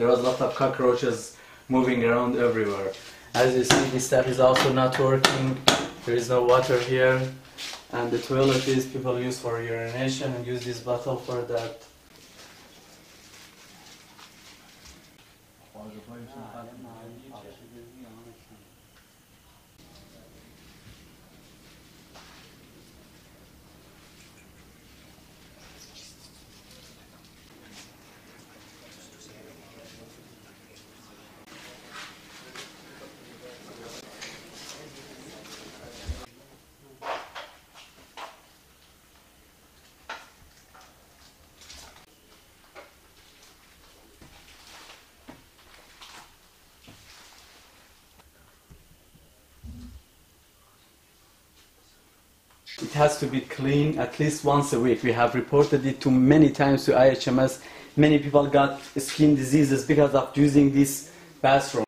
there was a lot of cockroaches moving around everywhere. As you see, this tap is also not working. There is no water here. And the toilet is people use for urination and use this bottle for that. It has to be clean at least once a week. We have reported it too many times to IHMS. Many people got skin diseases because of using this bathroom.